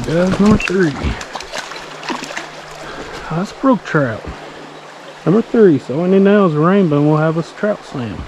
go, guys. Number three. That's brook trout. Number three. So any now is rainbow we'll have a trout slam.